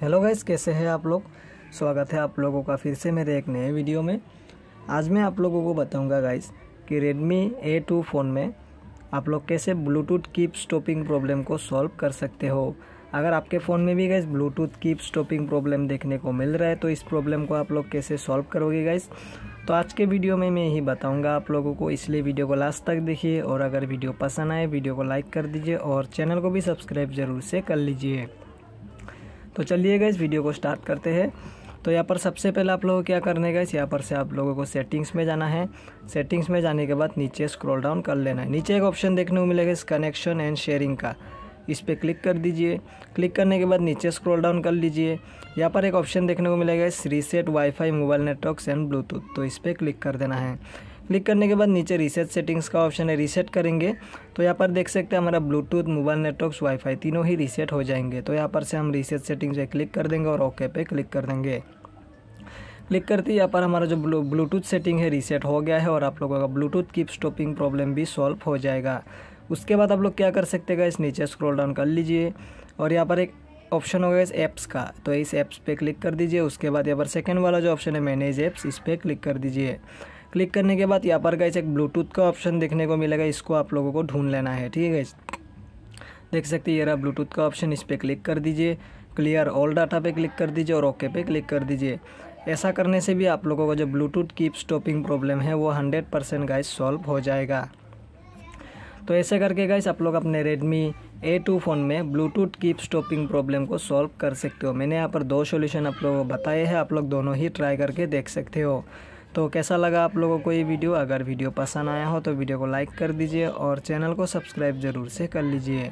Hello guys, कैसे हैं आप लोग? स्वागत है आप लोगों का फिर से मेरे एक नए वीडियो में। आज मैं आप लोगों को बताऊँगा गाइस कि Redmi A2 फ़ोन में आप लोग कैसे ब्लूटूथ कीप स्टॉपिंग प्रॉब्लम को सॉल्व कर सकते हो। अगर आपके फ़ोन में भी guys Bluetooth keep stopping problem देखने को मिल रहा है तो इस प्रॉब्लम को आप लोग कैसे सॉल्व करोगे गाइस? तो आज के वीडियो में मैं यही बताऊँगा आप लोगों को, इसलिए वीडियो को लास्ट तक देखिए और अगर वीडियो पसंद आए, वीडियो को लाइक कर दीजिए और चैनल को भी सब्सक्राइब ज़रूर से कर लीजिए। तो चलिएगा इस वीडियो को स्टार्ट करते हैं। तो यहाँ पर सबसे पहले आप लोगों को क्या करने का इस यहाँ पर से आप लोगों को सेटिंग्स में जाना है। सेटिंग्स में जाने के बाद नीचे स्क्रॉल डाउन कर लेना है। नीचे एक ऑप्शन देखने को मिलेगा इस कनेक्शन एंड शेयरिंग का। इस पर क्लिक कर दीजिए। क्लिक करने के बाद नीचे स्क्रॉल डाउन कर लीजिए। यहाँ पर एक ऑप्शन देखने को मिलेगा इस reset wifi mobile network and Bluetooth तो इस पर क्लिक कर देना है। क्लिक करने के बाद नीचे रीसेट सेटिंग्स का ऑप्शन है रीसेट करेंगे। तो यहाँ पर देख सकते हैं हमारा ब्लूटूथ मोबाइल नेटवर्क वाईफाई तीनों ही रीसेट हो जाएँगे। तो यहाँ पर से हम रीसेट सेटिंग्स पे क्लिक कर देंगे और ओके पे क्लिक कर देंगे। क्लिक करते ही यहाँ पर हमारा जो ब्लूटूथ सेटिंग है रीसेट हो गया है और आप लोगों का ब्लूटूथ कीप स्टॉपिंग प्रॉब्लम भी सॉल्व हो जाएगा। उसके बाद आप लोग क्या कर सकते हैं इस नीचे स्क्रॉल डाउन कर लीजिए और यहाँ पर एक ऑप्शन होगा इस ऐप्स का। तो इस ऐप्स पे क्लिक कर दीजिए। उसके बाद यहाँ पर सेकंड वाला जो ऑप्शन है मैनेज ऐप्स इस पर क्लिक कर दीजिए। क्लिक करने के बाद यहाँ पर गाइस एक ब्लूटूथ का ऑप्शन देखने को मिलेगा, इसको आप लोगों को ढूंढ लेना है, ठीक है गाइस देख सकते हैं, ये रहा ब्लूटूथ का ऑप्शन इस पर क्लिक कर दीजिए। क्लियर ऑल डाटा पे क्लिक कर दीजिए और ओके पे क्लिक कर दीजिए। ऐसा करने से भी आप लोगों का जो ब्लूटूथ कीप स्टॉपिंग प्रॉब्लम है, वो हंड्रेड परसेंट गाइस सॉल्व हो जाएगा। तो ऐसे करके गाइस आप लोग अपने रेडमी ए टू फ़ोन में ब्लूटूथ कीप स्टॉपिंग प्रॉब्लम को सॉल्व कर सकते हो। मैंने यहाँ पर दो सॉल्यूशन आप लोगों को बताए हैं, आप लोग दोनों ही ट्राई करके देख सकते हो। तो कैसा लगा आप लोगों को ये वीडियो? अगर वीडियो पसंद आया हो तो वीडियो को लाइक कर दीजिए और चैनल को सब्सक्राइब ज़रूर से कर लीजिए।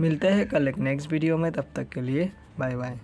मिलते हैं कल एक नेक्स्ट वीडियो में, तब तक के लिए बाय बाय।